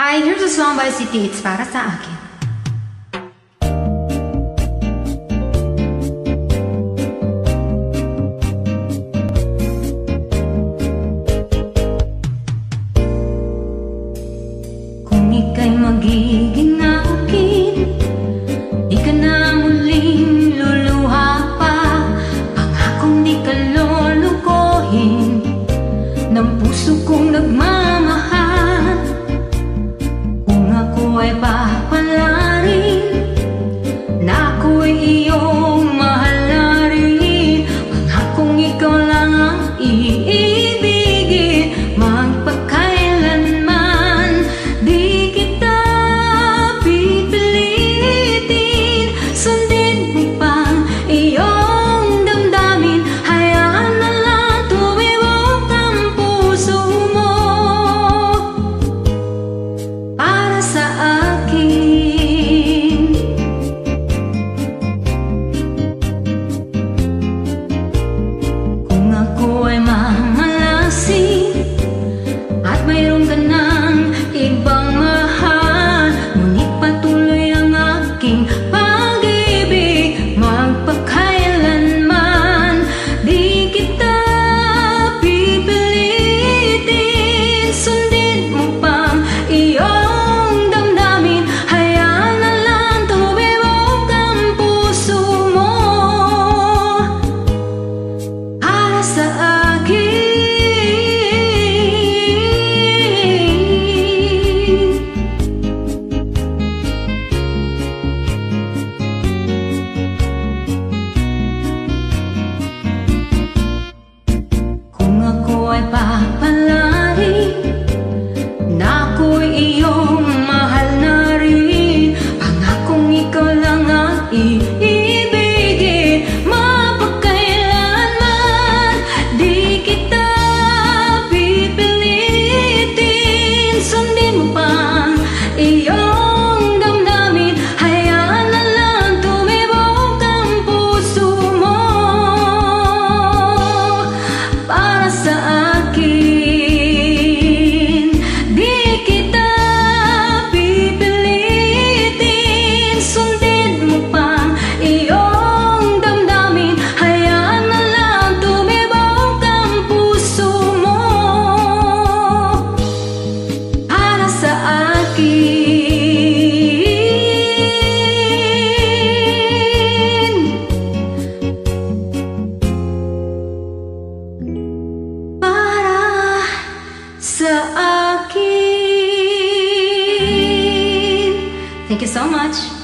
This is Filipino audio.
I heard a song by City, it's para sa akin. Kung ika'y magiging 吧。so much.